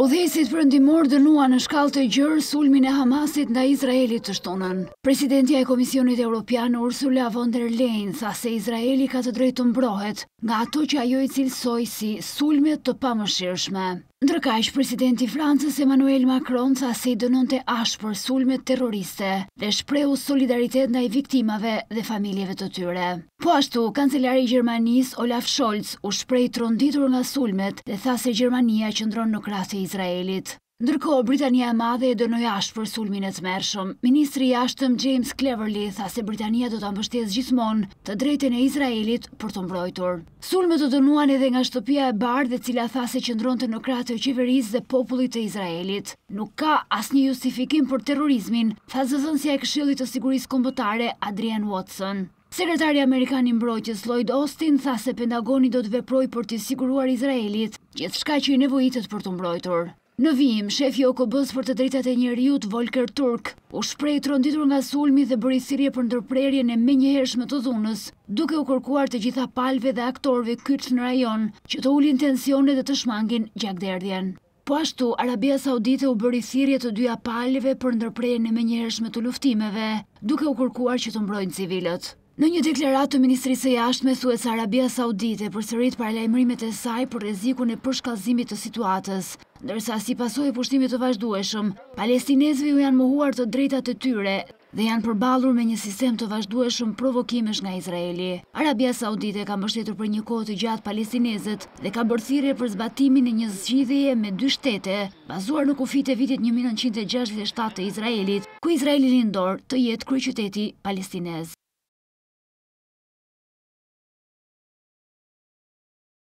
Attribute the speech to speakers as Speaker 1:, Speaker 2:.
Speaker 1: Udhëheqësit perëndimorë dënuan në shkallë të gjerë sulmin e Hamasit ndaj Izraelit të shtunën. Presidentja e Komisionit Europian, Ursula von der Leyen, tha se Izraeli ka të drejtë të mbrohet nga ato që ajo i cilësoi si sulme të pamëshirshme. Ndërkaq, presidenti i Francës, Emmanuel Macron tha se i dënonte ashpër sulmet terroriste dhe shprehu solidaritet ndaj viktimave dhe familjeve të tyre. Po ashtu, kancelari i Gjermanisë, Olaf Scholz, u shpreh i tronditur nga sulmet dhe tha se Gjermania qëndron në krah të Izraelit. Ndërkohë, Britania e Madhe e dënoi ashpër sulmin e tmerrshëm. Ministri i Jashtëm, James Cleverly, tha se Britania do ta mbështesë gjithmonë të drejtën e Izraelit për t'u mbrojtur. Sulmet u dënuan edhe nga Shtëpia e Bardhë e cila tha se qëndronte në krah të qeverisë dhe popullit të Izraelit. Nuk ka asnjë justifikim për terrorizmin, tha zëdhënësja e Këshillit të Sigurisë Kombëtare, Adrienne Watson. Sekretari amerikan i Mbrojtjes Lloyd Austin tha se Pentagoni do të veprojë për t'i siguruar Izraelit gjithçka që i nevojitet për t'u mbrojtur. Në vijim, shefi i OKB-së për të Drejtat e Njeriut, Volker Turk, u shpreh i tronditur nga sulmi dhe bëri thirrje për ndërprerjen e menjëhershme të dhunës, duke u kërkuar të gjitha palëve dhe aktorëve kyç në rajon që të ulin tensionet dhe të shmangin gjakderdhjen. Po ashtu, Arabia Saudite u bëri thirrje të dyja palëve për ndërprerjen e menjëhershme të luftimeve, duke u kërkuar që të mbrojnë civilët. Në një deklaratë të Ministrisë së Jashtme thuhet se Arabia Saudite përsërit paralajmërimet e saj për rrezikun e përshkallëzimit të situatës, ndërsa si pasojë e pushtimit të vazhdueshëm, palestinezëve iu janë mohuar të drejtat e tyre dhe janë përballur me një sistem të vazhdueshëm provokimesh nga Izraeli. Arabia Saudite ka mbështetur për një kohë të gjatë palestinezët dhe ka bërë thirrje për zbatimin e një zgjidhjeje me dy shtete, bazuar në kufijtë e vitit një mijë e nëntëqind e gjashtëdhjetë e shtatë të Izraelit, ku Izraeli lindor të jetë kryeqyteti palestinez.